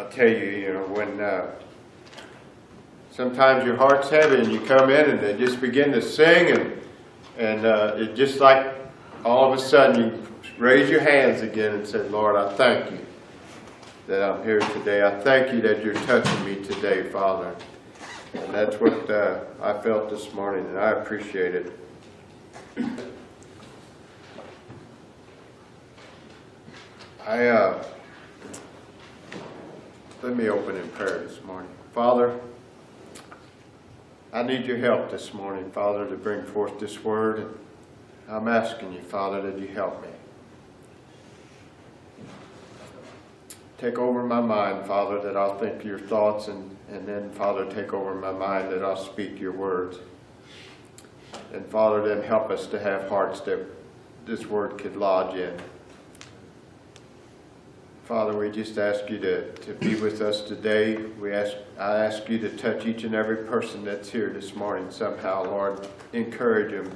I tell you, you know, when, uh, sometimes your heart's heavy and you come in and they just begin to sing and, and, uh, it just like all of a sudden you raise your hands again and say, Lord, I thank you that I'm here today. I thank you that you're touching me today, Father. And that's what, uh, I felt this morning and I appreciate it. I, uh, let me open in prayer this morning. Father, I need your help this morning, Father, to bring forth this word. And I'm asking you, Father, that you help me. Take over my mind, Father, that I'll think your thoughts, and, and then, Father, take over my mind that I'll speak your words. And Father, then help us to have hearts that this word could lodge in. Father, we just ask you to, to be with us today. We ask, I ask you to touch each and every person that's here this morning somehow, Lord. Encourage them.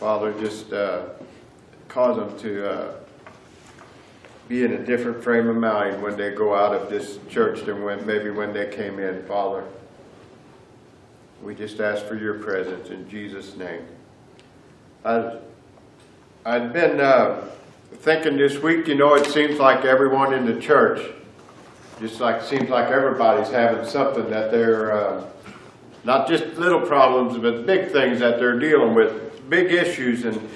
Father, just uh, cause them to uh, be in a different frame of mind when they go out of this church than when, maybe when they came in, Father. We just ask for your presence in Jesus' name. I've, I'd been uh, thinking this week, you know, it seems like everyone in the church, just like, seems like everybody's having something that they're, uh, not just little problems, but big things that they're dealing with, big issues. And,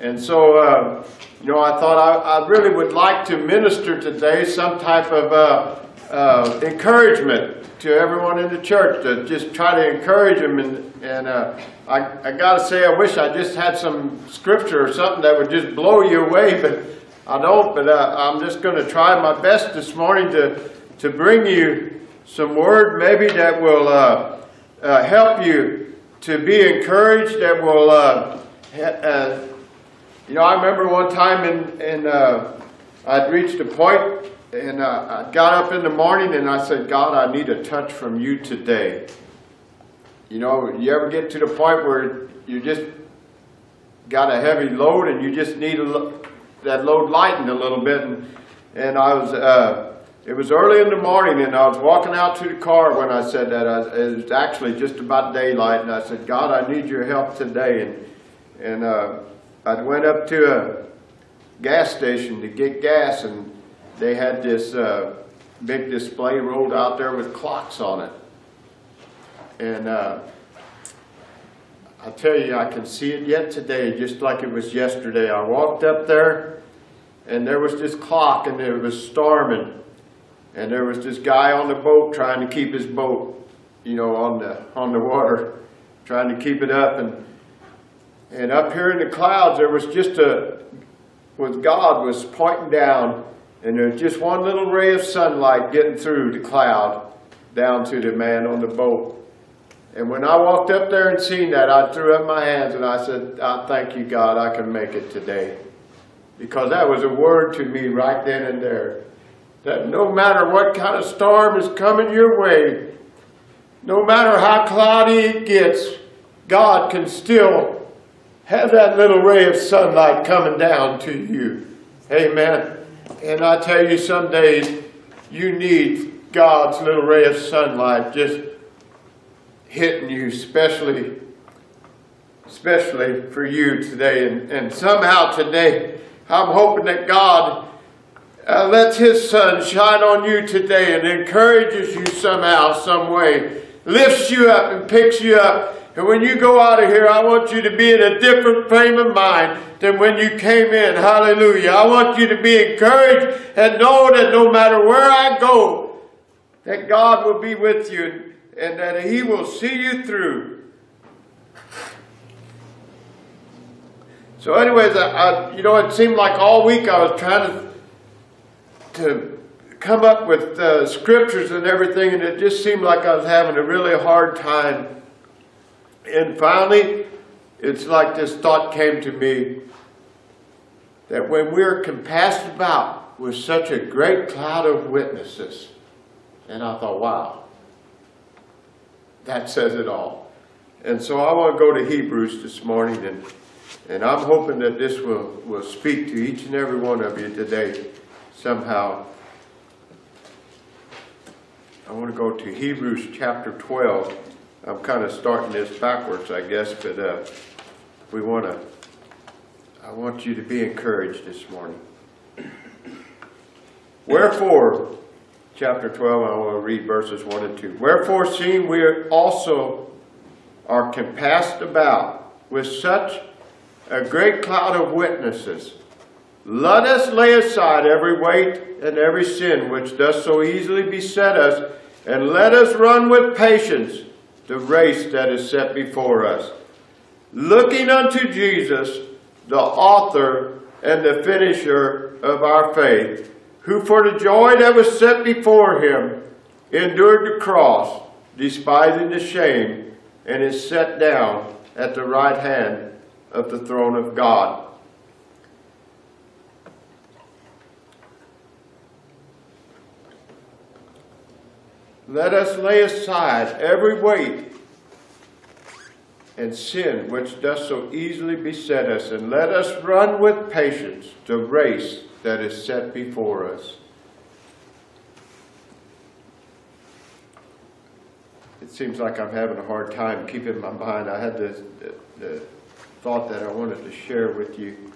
and so, uh, you know, I thought I, I really would like to minister today some type of uh, uh, encouragement to everyone in the church to just try to encourage them. And, and uh, I, I got to say, I wish I just had some scripture or something that would just blow you away, but I don't. But uh, I'm just going to try my best this morning to, to bring you some word maybe that will uh, uh, help you to be encouraged, that will, uh, uh, you know, I remember one time in, in I'd reached a point and uh, I got up in the morning and I said, God, I need a touch from you today. You know, you ever get to the point where you just got a heavy load and you just need a, that load lightened a little bit. And, and I was, uh, it was early in the morning and I was walking out to the car when I said that. I, it was actually just about daylight and I said, God, I need your help today. And, and uh, I went up to a gas station to get gas and they had this uh, big display rolled out there with clocks on it. And uh, I tell you, I can see it yet today, just like it was yesterday. I walked up there, and there was this clock, and it was storming. And there was this guy on the boat trying to keep his boat, you know, on the on the water, trying to keep it up. And and up here in the clouds, there was just a, with God was pointing down, and there's just one little ray of sunlight getting through the cloud down to the man on the boat. And when I walked up there and seen that, I threw up my hands and I said, I thank you, God, I can make it today. Because that was a word to me right then and there. That no matter what kind of storm is coming your way, no matter how cloudy it gets, God can still have that little ray of sunlight coming down to you. Amen. And I tell you, some days you need God's little ray of sunlight just hitting you, especially, especially for you today. And, and somehow today, I'm hoping that God uh, lets His sun shine on you today and encourages you somehow, some way, lifts you up and picks you up. And when you go out of here, I want you to be in a different frame of mind than when you came in. Hallelujah. I want you to be encouraged and know that no matter where I go, that God will be with you and that He will see you through. So, anyways, I, I, you know, it seemed like all week I was trying to to come up with uh, scriptures and everything, and it just seemed like I was having a really hard time. And finally, it's like this thought came to me that when we're compassed about with such a great cloud of witnesses, and I thought, wow, that says it all. And so I want to go to Hebrews this morning, and, and I'm hoping that this will, will speak to each and every one of you today somehow. I want to go to Hebrews chapter 12. I'm kind of starting this backwards, I guess, but uh, we want to, I want you to be encouraged this morning. Wherefore, chapter 12, I want to read verses 1 and 2. Wherefore, seeing we also are compassed about with such a great cloud of witnesses, let us lay aside every weight and every sin which does so easily beset us, and let us run with patience the race that is set before us. Looking unto Jesus, the author and the finisher of our faith, who for the joy that was set before him endured the cross, despising the shame, and is set down at the right hand of the throne of God. Let us lay aside every weight and sin which does so easily beset us, and let us run with patience the race that is set before us. It seems like I'm having a hard time keeping my mind. I had this the, the thought that I wanted to share with you.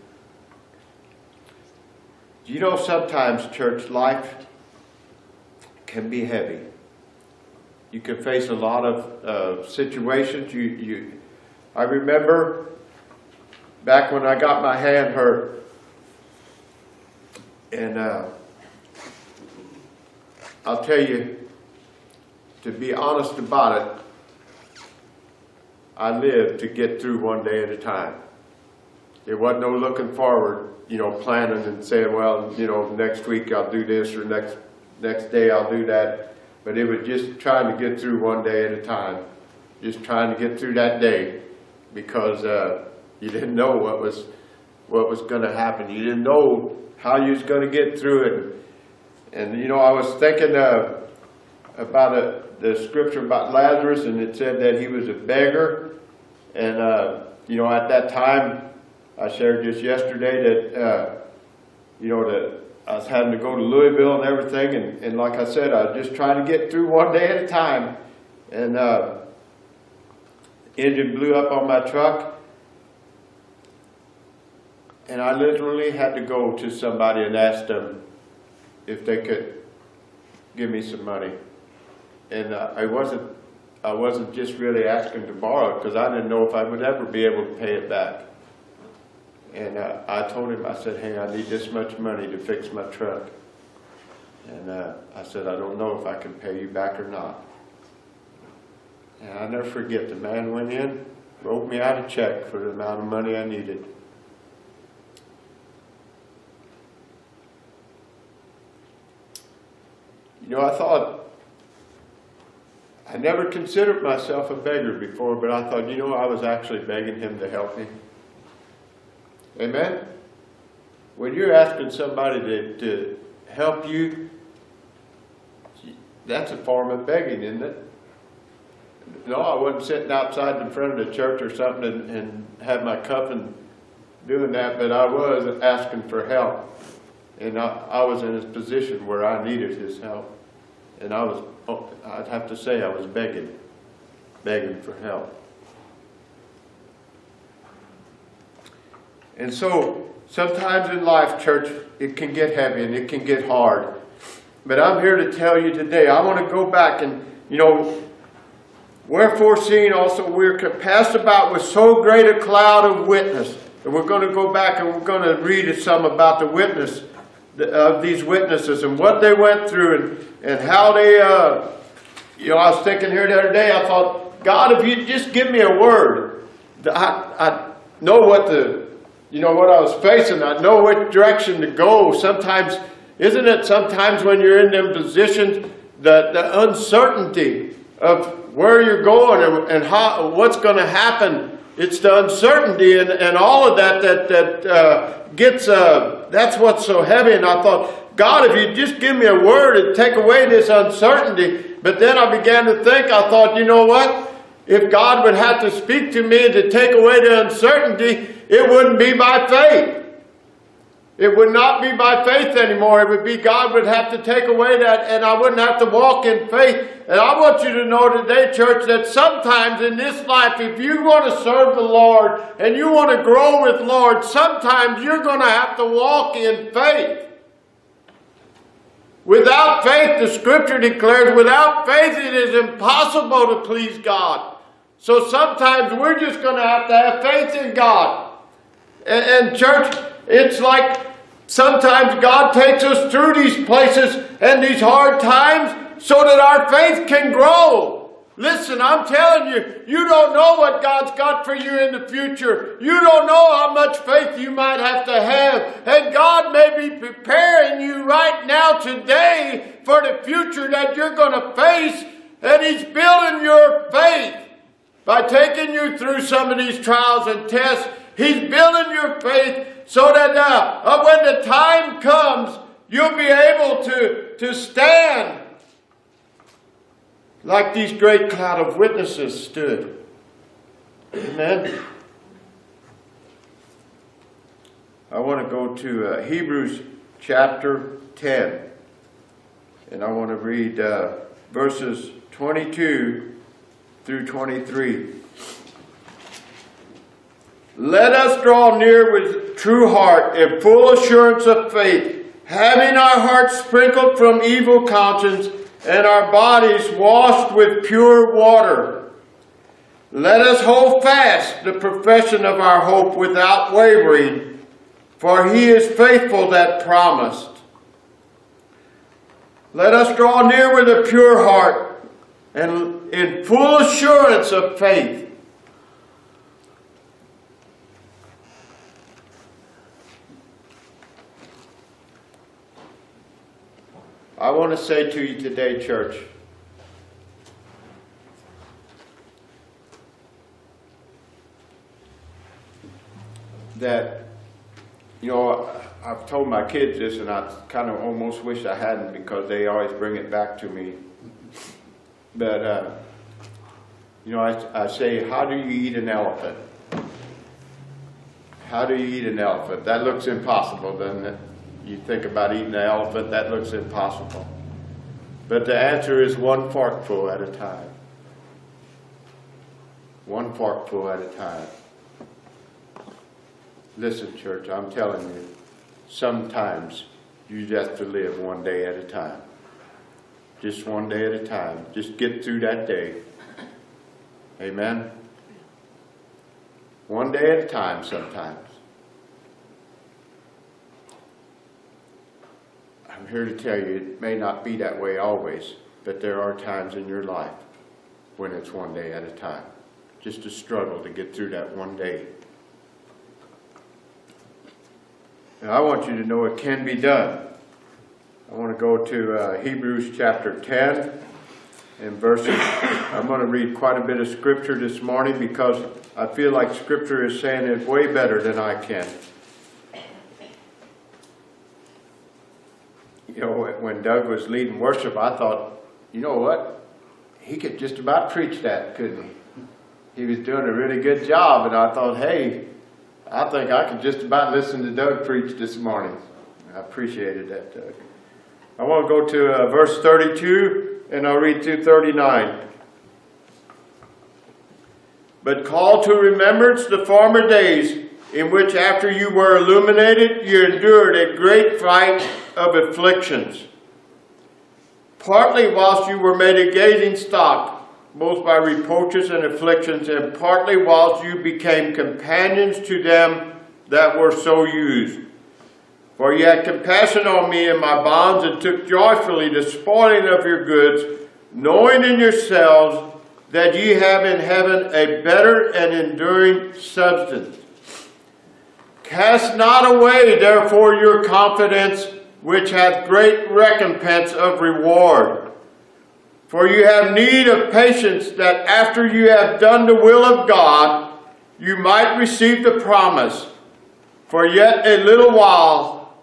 You know sometimes church life can be heavy? You can face a lot of uh, situations. You, you, I remember back when I got my hand hurt, and uh, I'll tell you, to be honest about it, I lived to get through one day at a time. There wasn't no looking forward, you know, planning and saying, well, you know, next week I'll do this or next next day I'll do that. But it was just trying to get through one day at a time, just trying to get through that day because uh, you didn't know what was what was going to happen. You didn't know how you was going to get through it. And, you know, I was thinking uh, about a, the scripture about Lazarus, and it said that he was a beggar. And, uh, you know, at that time, I shared just yesterday that, uh, you know, that I was having to go to Louisville and everything, and, and like I said, I was just trying to get through one day at a time. And uh, engine blew up on my truck, and I literally had to go to somebody and ask them if they could give me some money. And uh, I wasn't, I wasn't just really asking to borrow because I didn't know if I would ever be able to pay it back. And uh, I told him, I said, hey, I need this much money to fix my truck. And uh, I said, I don't know if I can pay you back or not. And I never forget, the man went in, wrote me out a check for the amount of money I needed. You know, I thought, I never considered myself a beggar before, but I thought, you know, I was actually begging him to help me. Amen? When you're asking somebody to, to help you, that's a form of begging, isn't it? No, I wasn't sitting outside in front of the church or something and, and had my cup and doing that, but I was asking for help. And I, I was in a position where I needed his help. And I was, oh, I'd have to say I was begging, begging for help. And so sometimes in life, church, it can get heavy and it can get hard. But I'm here to tell you today, I want to go back and, you know, wherefore seeing also we're compassed about with so great a cloud of witness. And we're going to go back and we're going to read some about the witness of these witnesses and what they went through and, and how they, uh, you know, I was thinking here the other day, I thought, God, if you just give me a word, I, I know what the you know, what I was facing. I know which direction to go. Sometimes, isn't it sometimes when you're in them positions, the, the uncertainty of where you're going and, and how, what's going to happen. It's the uncertainty and, and all of that that, that uh, gets, uh, that's what's so heavy. And I thought, God, if you just give me a word and take away this uncertainty. But then I began to think, I thought, you know what? If God would have to speak to me to take away the uncertainty, it wouldn't be by faith. It would not be by faith anymore. It would be God would have to take away that, and I wouldn't have to walk in faith. And I want you to know today, church, that sometimes in this life, if you want to serve the Lord and you want to grow with the Lord, sometimes you're going to have to walk in faith. Without faith, the scripture declares, without faith it is impossible to please God. So sometimes we're just going to have to have faith in God. And, and church, it's like Sometimes God takes us through these places and these hard times so that our faith can grow. Listen, I'm telling you, you don't know what God's got for you in the future. You don't know how much faith you might have to have. And God may be preparing you right now today for the future that you're going to face. And He's building your faith by taking you through some of these trials and tests. He's building your faith so that uh, uh, when the time comes, you'll be able to, to stand like these great cloud of witnesses stood. Amen. I want to go to uh, Hebrews chapter 10. And I want to read uh, verses 22 through 23. Let us draw near with true heart and full assurance of faith, having our hearts sprinkled from evil conscience and our bodies washed with pure water. Let us hold fast the profession of our hope without wavering, for he is faithful that promised. Let us draw near with a pure heart and in full assurance of faith I want to say to you today, church, that, you know, I've told my kids this and I kind of almost wish I hadn't because they always bring it back to me. But, uh, you know, I, I say, how do you eat an elephant? How do you eat an elephant? That looks impossible, doesn't it? You think about eating an elephant, that looks impossible. But the answer is one forkful at a time. One forkful at a time. Listen, church, I'm telling you, sometimes you just have to live one day at a time. Just one day at a time. Just get through that day. Amen? One day at a time sometimes. I'm here to tell you it may not be that way always, but there are times in your life when it's one day at a time. Just a struggle to get through that one day. And I want you to know it can be done. I want to go to uh, Hebrews chapter 10 and verses. I'm going to read quite a bit of scripture this morning because I feel like scripture is saying it way better than I can. You know, when Doug was leading worship, I thought, you know what? He could just about preach that, couldn't he? He was doing a really good job, and I thought, hey, I think I could just about listen to Doug preach this morning. I appreciated that, Doug. I want to go to uh, verse 32, and I'll read through 39. But call to remembrance the former days in which after you were illuminated, you endured a great fight of afflictions, partly whilst you were made a gazing stock, both by reproaches and afflictions, and partly whilst you became companions to them that were so used. For ye had compassion on me in my bonds, and took joyfully the spoiling of your goods, knowing in yourselves that ye have in heaven a better and enduring substance. Cast not away, therefore, your confidence, which hath great recompense of reward. For you have need of patience, that after you have done the will of God, you might receive the promise. For yet a little while,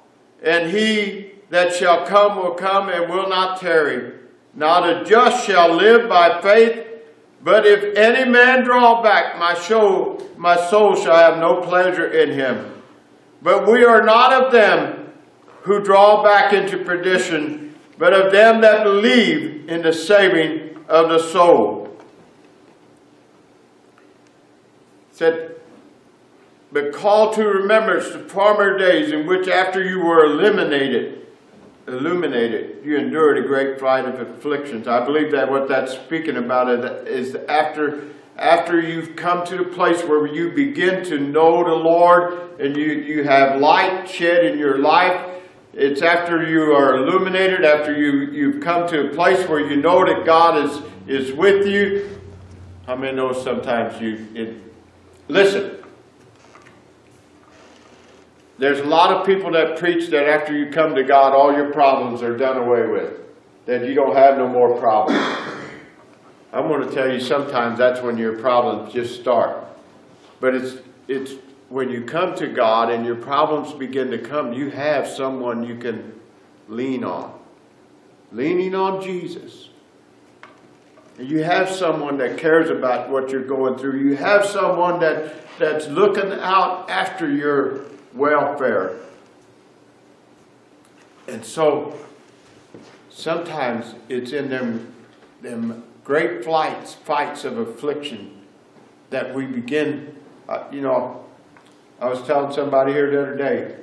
and he that shall come will come and will not tarry. Not a just shall live by faith, but if any man draw back, my soul, my soul shall have no pleasure in him. But we are not of them who draw back into perdition, but of them that believe in the saving of the soul. Said, but call to remembrance the former days in which after you were eliminated, illuminated, you endured a great flight of afflictions. I believe that what that's speaking about is after after you've come to the place where you begin to know the Lord and you, you have light shed in your life, it's after you are illuminated, after you, you've come to a place where you know that God is, is with you. How many know sometimes you, it, listen, there's a lot of people that preach that after you come to God, all your problems are done away with, that you don't have no more problems. I'm going to tell you sometimes that's when your problems just start. But it's, it's when you come to God and your problems begin to come, you have someone you can lean on. Leaning on Jesus. You have someone that cares about what you're going through. You have someone that, that's looking out after your welfare. And so sometimes it's in them, them great flights, fights of affliction that we begin, uh, you know, I was telling somebody here the other day,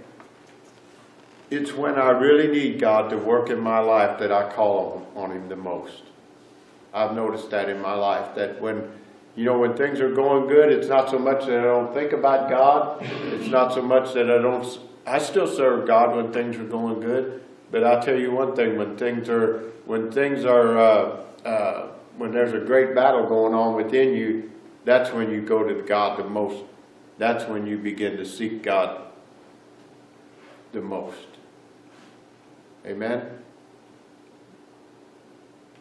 it's when I really need God to work in my life that I call on, Him the most. I've noticed that in my life, that when, you know, when things are going good, it's not so much that I don't think about God. It's not so much that I don't, I still serve God when things are going good. But I'll tell you one thing, when things are, when things are, uh, uh, when there's a great battle going on within you, that's when you go to God the most. That's when you begin to seek God the most. Amen?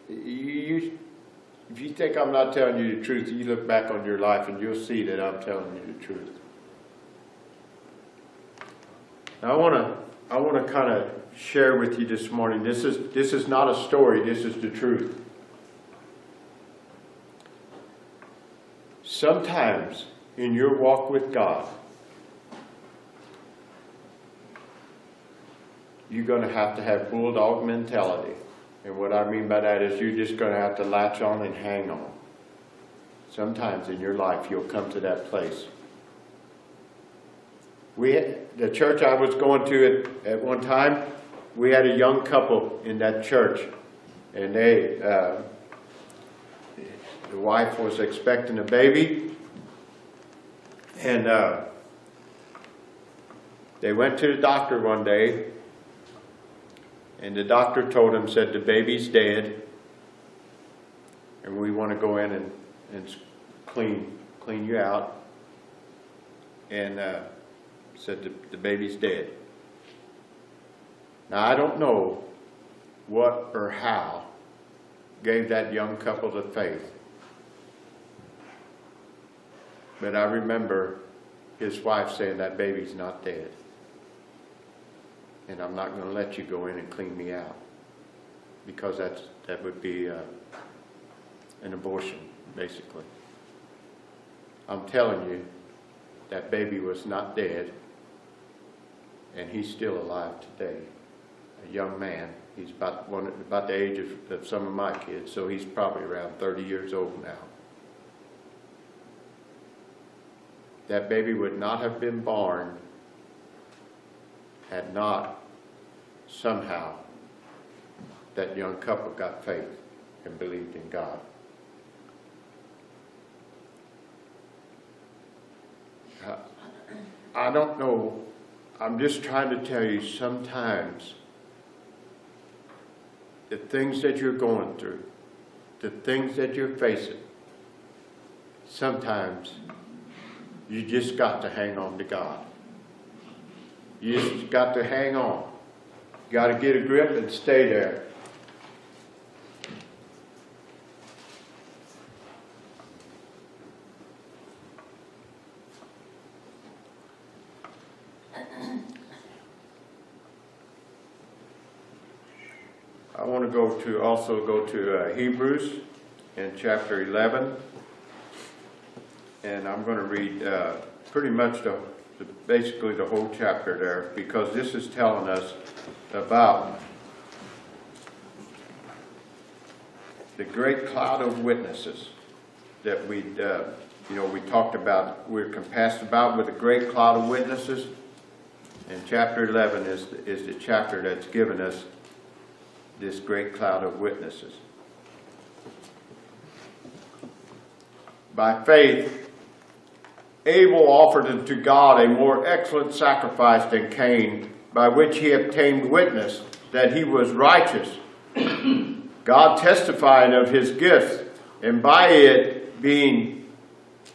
You, if you think I'm not telling you the truth, you look back on your life and you'll see that I'm telling you the truth. Now I want to I want to kind of share with you this morning. This is this is not a story. This is the truth. Sometimes in your walk with God, you're going to have to have bulldog mentality. And what I mean by that is you're just going to have to latch on and hang on. Sometimes in your life you'll come to that place. We, the church I was going to at, at one time, we had a young couple in that church, and they, uh, the wife was expecting a baby, and uh, they went to the doctor one day, and the doctor told him, said, the baby's dead, and we want to go in and, and clean, clean you out. And uh, said, the, the baby's dead. Now, I don't know what or how gave that young couple the faith. But I remember his wife saying, that baby's not dead and I'm not going to let you go in and clean me out because that's that would be uh, an abortion, basically. I'm telling you, that baby was not dead, and he's still alive today. A young man. He's about one about the age of, of some of my kids, so he's probably around 30 years old now. That baby would not have been born had not somehow that young couple got faith and believed in God. Uh, I don't know, I'm just trying to tell you sometimes the things that you're going through, the things that you're facing, sometimes you just got to hang on to God. You just got to hang on. Got to get a grip and stay there. I want to go to also go to uh, Hebrews in chapter 11 and I'm going to read uh, pretty much the the- basically the whole chapter there, because this is telling us about the great cloud of witnesses that we, uh, you know, we talked about, we're compassed about with a great cloud of witnesses. And chapter 11 is, is the chapter that's given us this great cloud of witnesses. By faith, Abel offered unto God a more excellent sacrifice than Cain, by which he obtained witness that he was righteous, God testifying of his gifts, and by it being,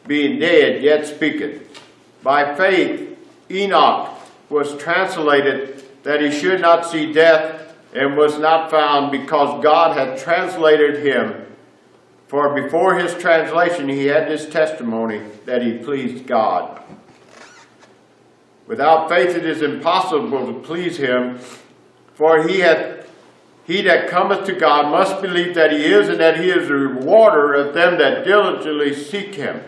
being dead, yet speaketh. By faith, Enoch was translated that he should not see death, and was not found, because God had translated him. For before his translation, he had this testimony that he pleased God. Without faith, it is impossible to please him, for he hath he that cometh to God must believe that he is, and that he is a rewarder of them that diligently seek him.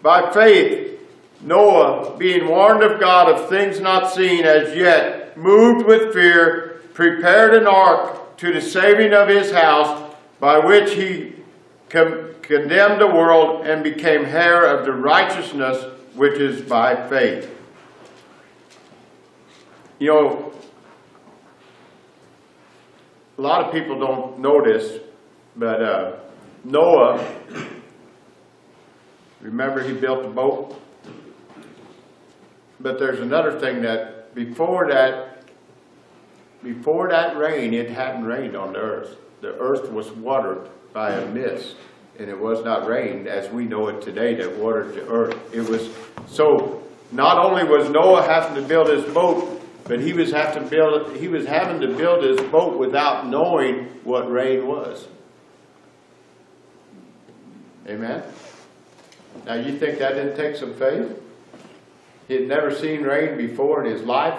By faith, Noah, being warned of God of things not seen as yet, moved with fear, prepared an ark to the saving of his house, by which he condemned the world and became heir of the righteousness which is by faith. You know, a lot of people don't know this, but uh, Noah, remember he built the boat? But there's another thing that before that, before that rain, it hadn't rained on the earth. The earth was watered by a mist, and it was not rain as we know it today that watered the earth. It was so. Not only was Noah having to build his boat but he was having to build he was having to build his boat without knowing what rain was. Amen. Now you think that didn't take some faith? He had never seen rain before in his life.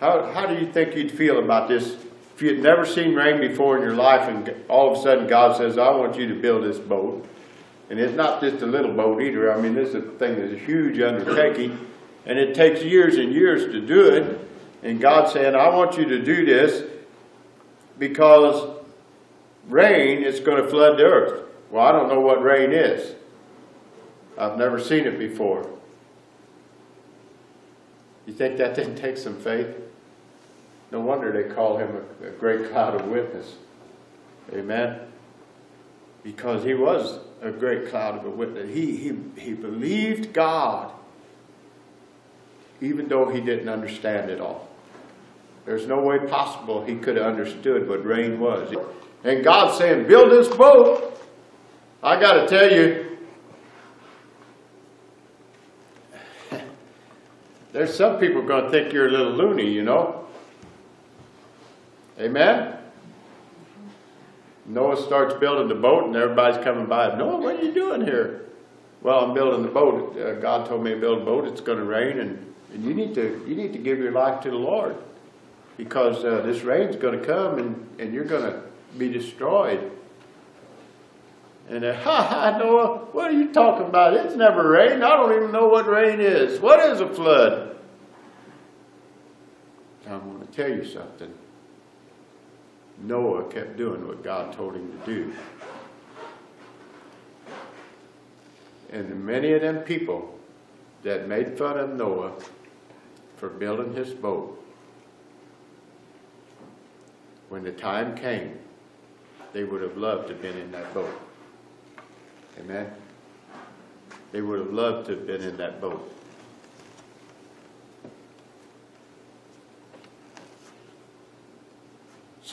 How, how do you think you'd feel about this if you had never seen rain before in your life and all of a sudden God says, I want you to build this boat. And it's not just a little boat either. I mean, this is a thing that's a huge undertaking. And it takes years and years to do it. And God saying, I want you to do this because rain is going to flood the earth. Well, I don't know what rain is. I've never seen it before. You think that didn't take some faith? No wonder they call him a, a great cloud of witness. Amen? Because he was a great cloud of a witness. He, he, he believed God even though he didn't understand it all. There's no way possible he could have understood what rain was. And God's saying, build this boat. I got to tell you, there's some people going to think you're a little loony, you know. Amen? Noah starts building the boat and everybody's coming by. Noah, what are you doing here? Well, I'm building the boat. Uh, God told me to build a boat. It's going to rain and and you need to, you need to give your life to the Lord because uh, this rain's going to come and, and you're going to be destroyed. And uh, ha ha, Noah, what are you talking about? It's never rained. I don't even know what rain is. What is a flood? I'm going to tell you something. Noah kept doing what God told him to do. And many of them people that made fun of Noah for building his boat. When the time came, they would have loved to have been in that boat. Amen? They would have loved to have been in that boat.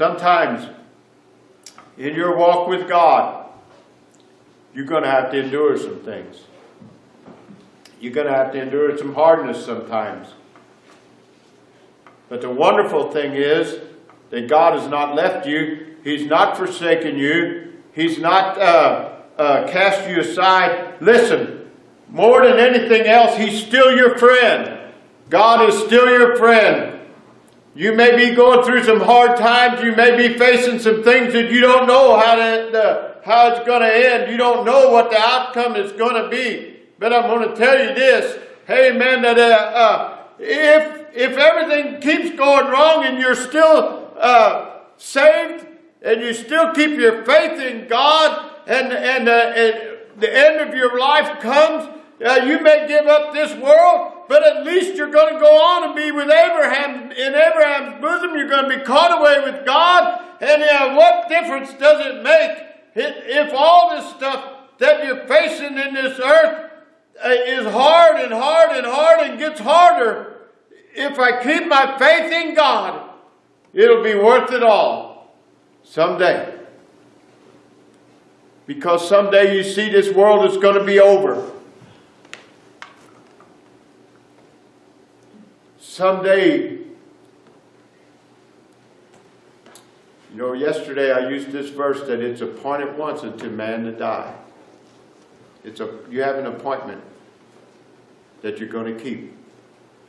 Sometimes in your walk with God, you're going to have to endure some things. You're going to have to endure some hardness sometimes. But the wonderful thing is that God has not left you. He's not forsaken you. He's not uh, uh, cast you aside. Listen, more than anything else, He's still your friend. God is still your friend. You may be going through some hard times. You may be facing some things that you don't know how, to, uh, how it's going to end. You don't know what the outcome is going to be. But I'm going to tell you this hey man, that uh, uh, if if everything keeps going wrong and you're still uh, saved and you still keep your faith in God and and, uh, and the end of your life comes, uh, you may give up this world, but at least you're going to go on and be with Abraham in Abraham's bosom. You're going to be caught away with God. And uh, what difference does it make if all this stuff that you're facing in this earth uh, is hard and hard and hard and gets harder? If I keep my faith in God, it'll be worth it all someday. Because someday you see this world is going to be over. Someday, you know, yesterday I used this verse that it's appointed once unto man to die. It's a, you have an appointment that you're going to keep.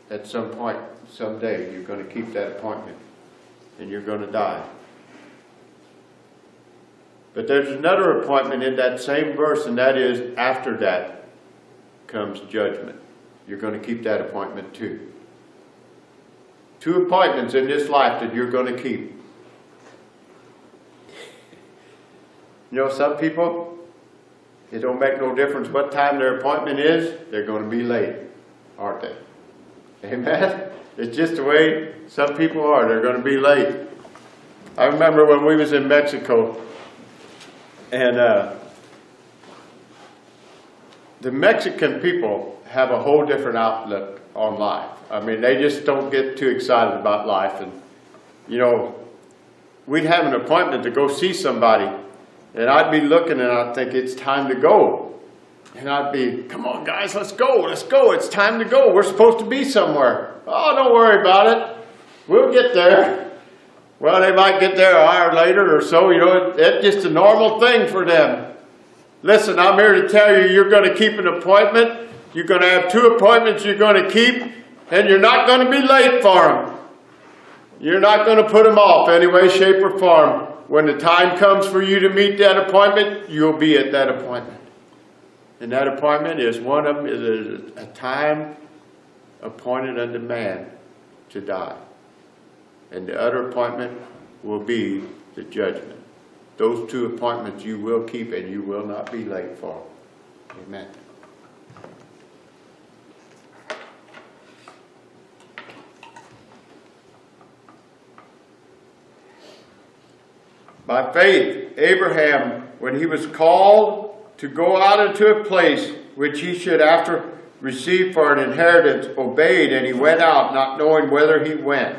At some point, someday, you're going to keep that appointment and you're going to die. But there's another appointment in that same verse, and that is after that comes judgment. You're going to keep that appointment too. Two appointments in this life that you're going to keep. You know, some people, it don't make no difference what time their appointment is, they're going to be late, aren't they? Amen? It's just the way some people are. They're going to be late. I remember when we was in Mexico, and uh, the Mexican people have a whole different outlook on life. I mean, they just don't get too excited about life. And, you know, we'd have an appointment to go see somebody, and I'd be looking and I'd think it's time to go. And I'd be, come on, guys, let's go, let's go. It's time to go. We're supposed to be somewhere. Oh, don't worry about it. We'll get there. Well, they might get there an hour later or so. You know, it's just a normal thing for them. Listen, I'm here to tell you, you're going to keep an appointment. You're going to have two appointments you're going to keep, and you're not going to be late for them. You're not going to put them off any way, shape, or form. When the time comes for you to meet that appointment, you'll be at that appointment. And that appointment is one of them is a time appointed unto man to die and the other appointment will be the judgment. Those two appointments you will keep and you will not be late for. Amen. By faith, Abraham, when he was called to go out into a place which he should after receive for an inheritance, obeyed, and he went out, not knowing whither he went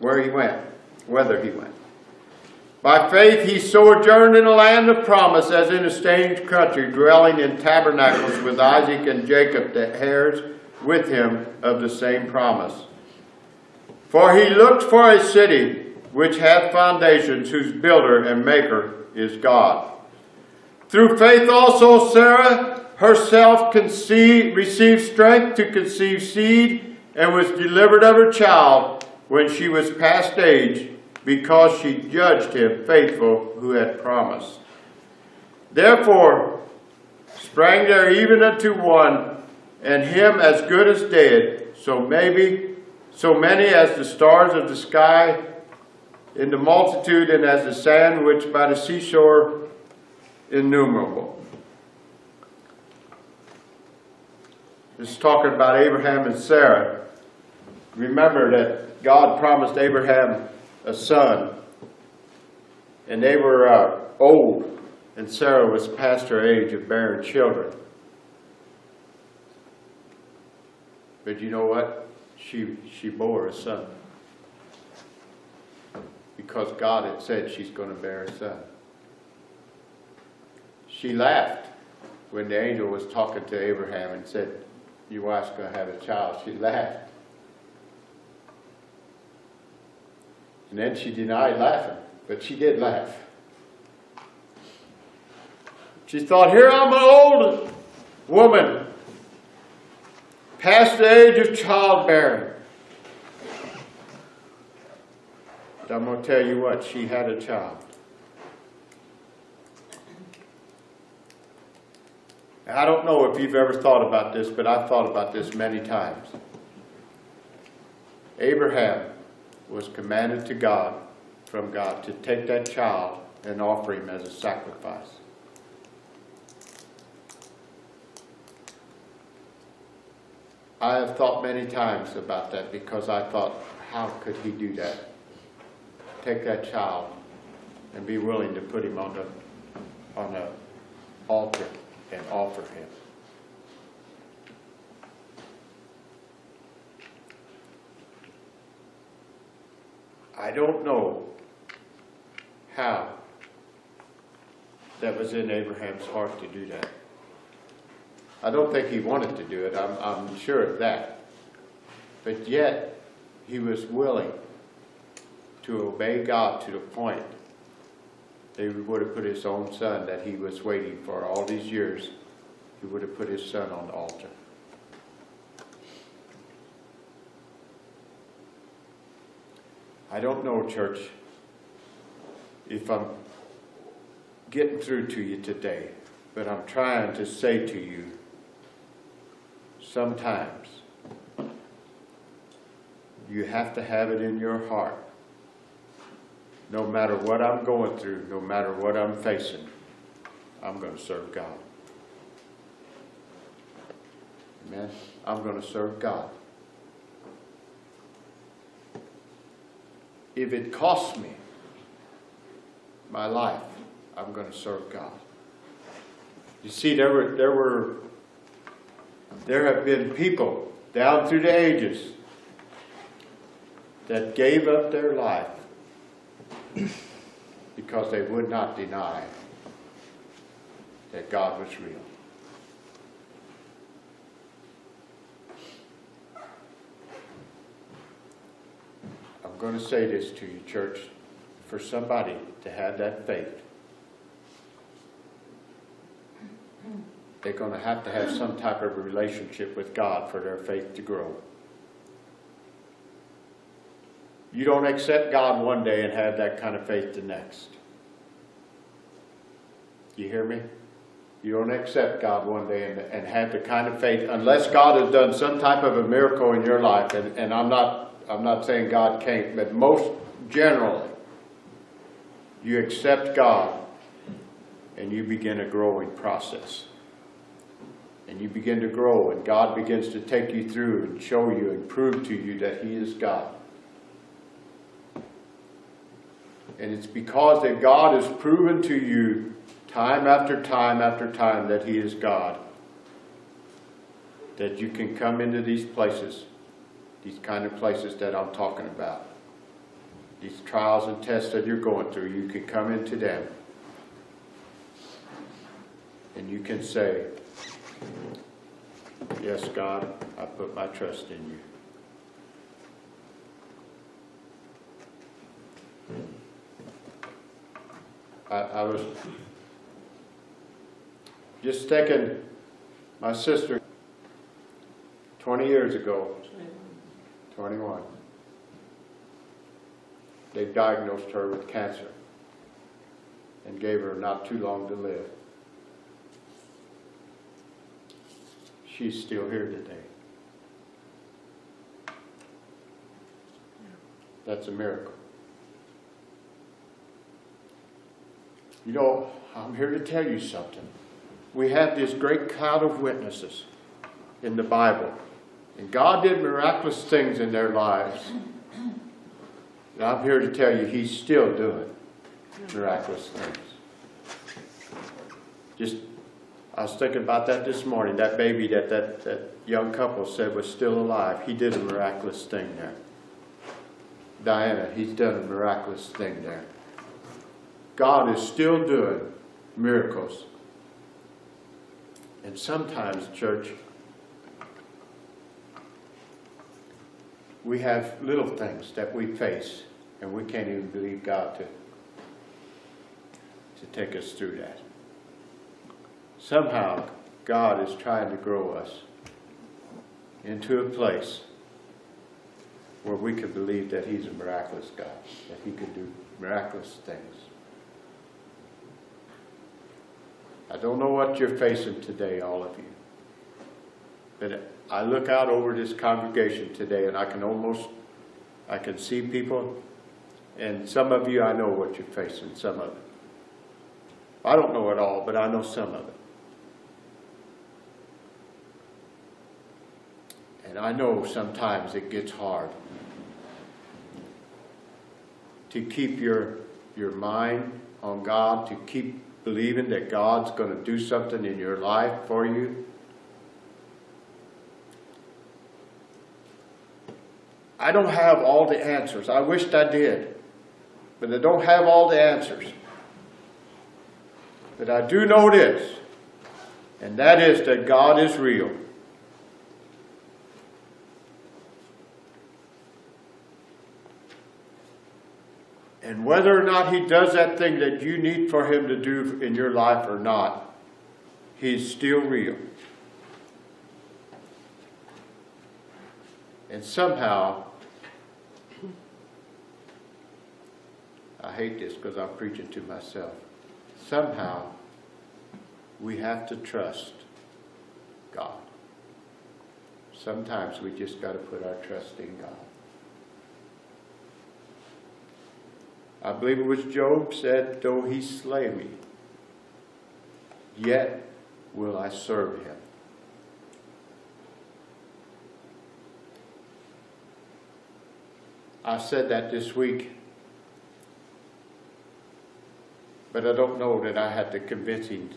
where he went, whether he went. By faith he sojourned in a land of promise as in a strange country, dwelling in tabernacles with Isaac and Jacob, the heirs with him of the same promise. For he looked for a city which hath foundations, whose builder and maker is God. Through faith also Sarah herself conceived, received strength to conceive seed, and was delivered of her child when she was past age, because she judged him faithful who had promised. Therefore sprang there even unto one, and him as good as dead, so maybe so many as the stars of the sky in the multitude, and as the sand which by the seashore innumerable. This is talking about Abraham and Sarah. Remember that God promised Abraham a son, and they were uh, old, and Sarah was past her age of bearing children. But you know what? She, she bore a son. Because God had said she's going to bear a son. She laughed when the angel was talking to Abraham and said, your wife's going to have a child. She laughed. And then she denied laughing, but she did laugh. She thought, here I'm an old woman, past the age of childbearing. But I'm going to tell you what, she had a child. I don't know if you've ever thought about this, but I've thought about this many times. Abraham was commanded to God, from God, to take that child and offer him as a sacrifice. I have thought many times about that because I thought, how could he do that? Take that child and be willing to put him on the, on the altar and offer him. I don't know how that was in Abraham's heart to do that. I don't think he wanted to do it, I'm, I'm sure of that. But yet, he was willing to obey God to the point that he would have put his own son that he was waiting for all these years, he would have put his son on the altar. I don't know, church, if I'm getting through to you today, but I'm trying to say to you sometimes you have to have it in your heart. No matter what I'm going through, no matter what I'm facing, I'm going to serve God. Amen. I'm going to serve God. If it costs me my life, I'm going to serve God. You see, there were, there were, there have been people down through the ages that gave up their life because they would not deny that God was real. I'm going to say this to you, church, for somebody to have that faith. They're going to have to have some type of relationship with God for their faith to grow. You don't accept God one day and have that kind of faith the next. You hear me? You don't accept God one day and, and have the kind of faith unless God has done some type of a miracle in your life. And, and I'm not I'm not saying God can't, but most generally, you accept God and you begin a growing process. And you begin to grow, and God begins to take you through and show you and prove to you that He is God. And it's because that God has proven to you time after time after time that He is God that you can come into these places these kind of places that I'm talking about. These trials and tests that you're going through, you can come into them and you can say, Yes, God, I put my trust in you. I, I was just thinking, my sister, 20 years ago, 21. They diagnosed her with cancer and gave her not too long to live. She's still here today. That's a miracle. You know, I'm here to tell you something. We have this great cloud of witnesses in the Bible and God did miraculous things in their lives. And I'm here to tell you, He's still doing miraculous things. Just, I was thinking about that this morning. That baby that that, that young couple said was still alive. He did a miraculous thing there. Diana, he's done a miraculous thing there. God is still doing miracles. And sometimes, church, we have little things that we face and we can't even believe God to, to take us through that. Somehow, God is trying to grow us into a place where we can believe that He's a miraculous God, that He can do miraculous things. I don't know what you're facing today, all of you. But I look out over this congregation today and I can almost, I can see people, and some of you, I know what you're facing, some of it. I don't know it all, but I know some of it. And I know sometimes it gets hard to keep your, your mind on God, to keep believing that God's going to do something in your life for you. I don't have all the answers. I wished I did, but I don't have all the answers. But I do know this, and that is that God is real. And whether or not he does that thing that you need for him to do in your life or not, he's still real. And somehow, I hate this because I'm preaching to myself. Somehow, we have to trust God. Sometimes we just got to put our trust in God. I believe it was Job said, though he slay me, yet will I serve him. I said that this week, but I don't know that I had the convincing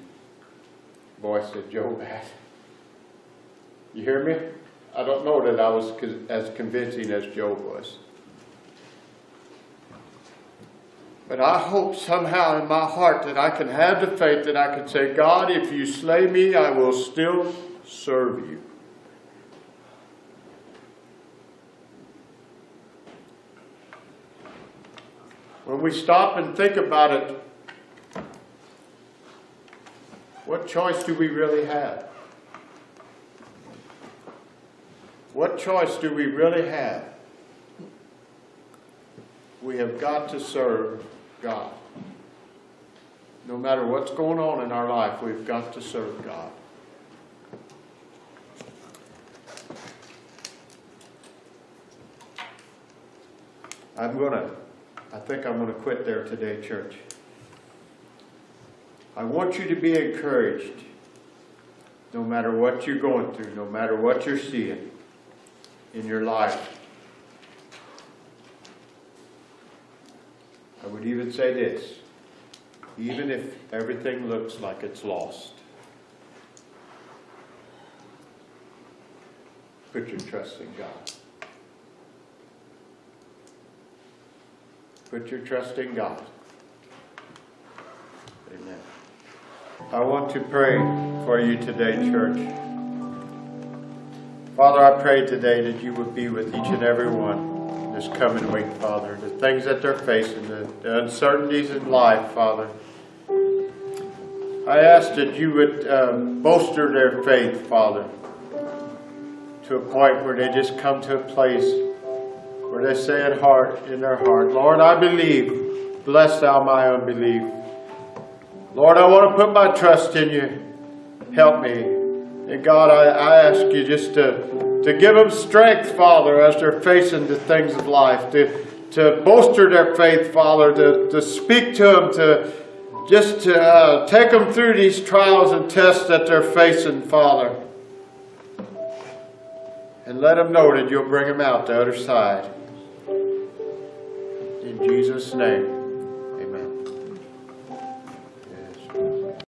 voice that Job had. You hear me? I don't know that I was as convincing as Job was. But I hope somehow in my heart that I can have the faith that I can say, God, if you slay me, I will still serve you. When we stop and think about it, what choice do we really have? What choice do we really have? We have got to serve God. No matter what's going on in our life, we've got to serve God. I'm going to, I think I'm going to quit there today, church. I want you to be encouraged no matter what you're going through, no matter what you're seeing in your life. Would even say this, even if everything looks like it's lost, put your trust in God. Put your trust in God. Amen. I want to pray for you today, church. Father, I pray today that you would be with each and every one this coming week, Father. The things that they're facing, the, the uncertainties in life, Father. I ask that you would um, bolster their faith, Father, to a point where they just come to a place where they say in heart, in their heart, Lord, I believe. Bless thou my unbelief. Lord, I want to put my trust in you. Help me. And God, I, I ask you just to to give them strength, Father, as they're facing the things of life, to, to bolster their faith, Father, to, to speak to them, to just to uh, take them through these trials and tests that they're facing, Father. And let them know that you'll bring them out the other side. In Jesus' name.